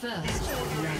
First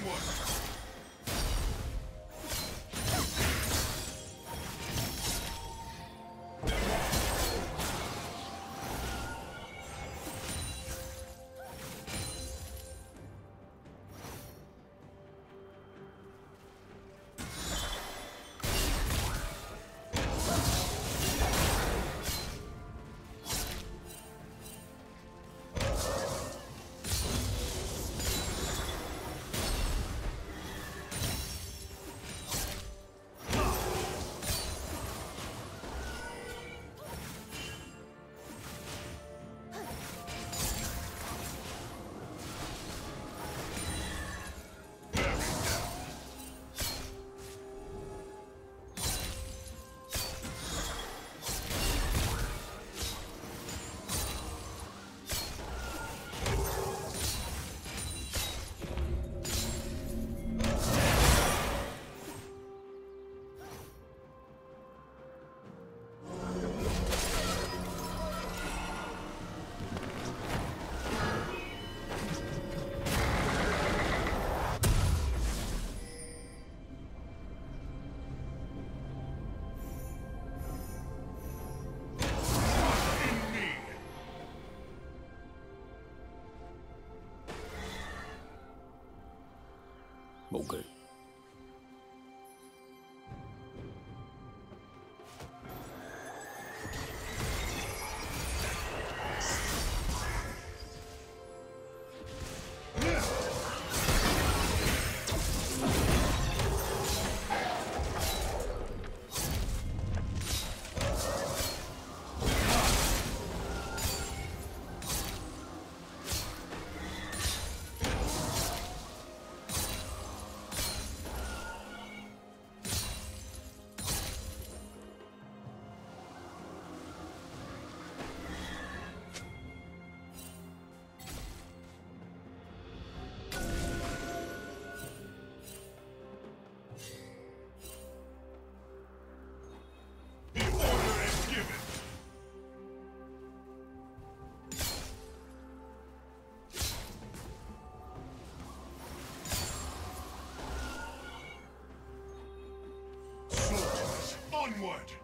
我没给。Onward!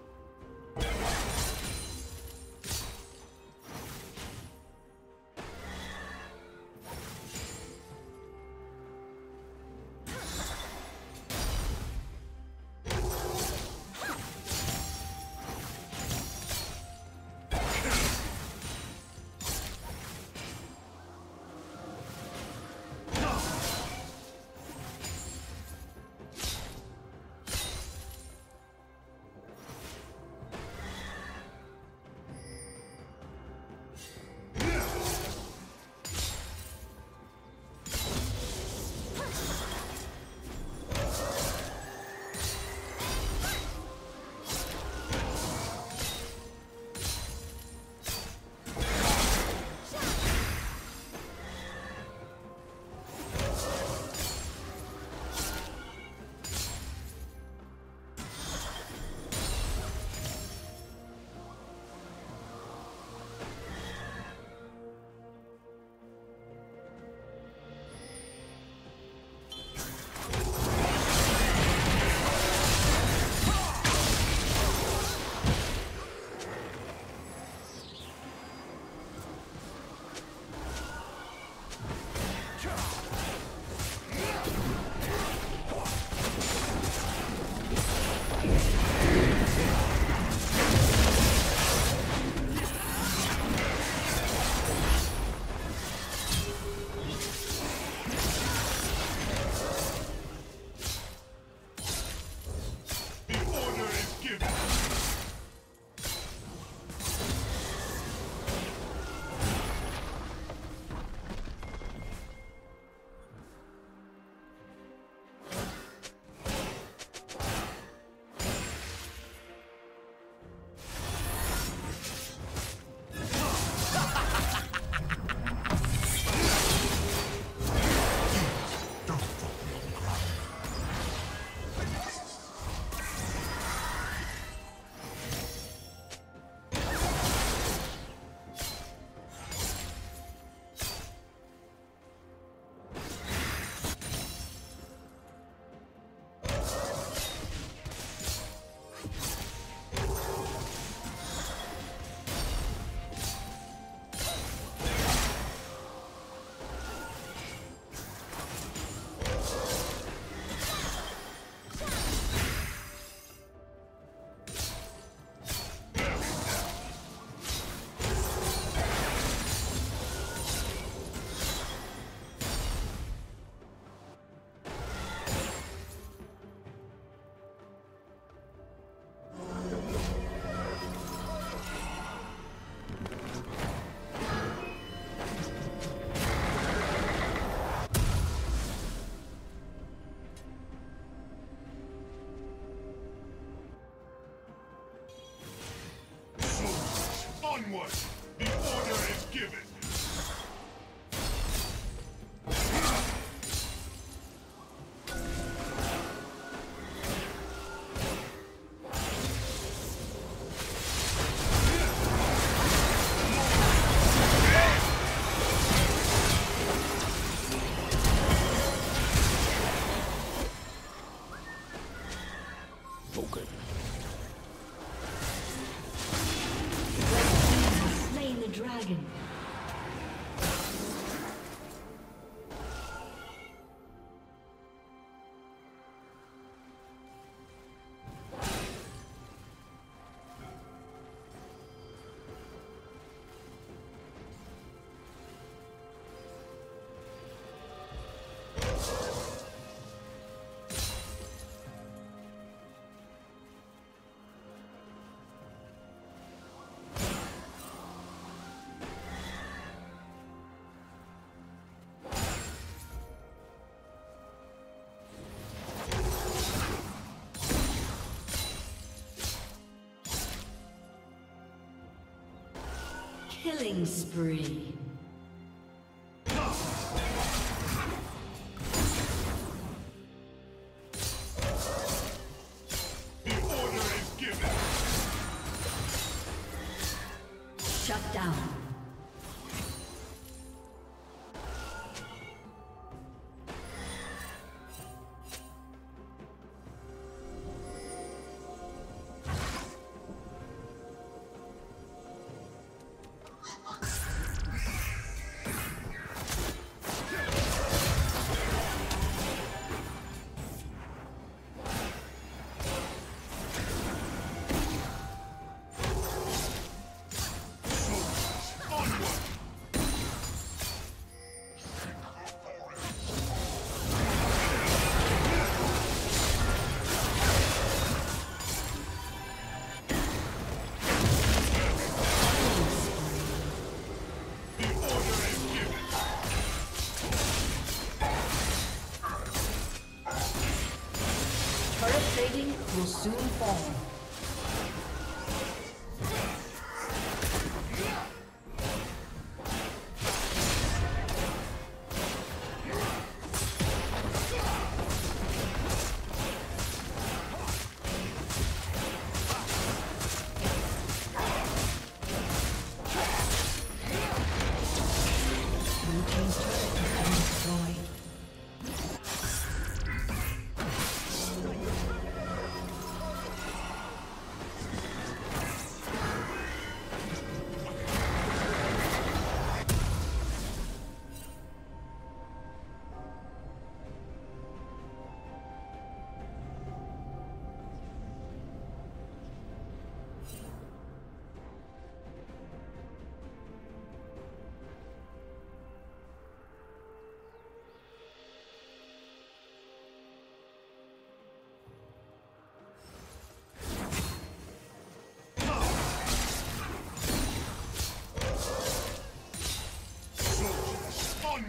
onward! Killing spree. Trading will soon fall.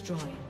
Destroyed.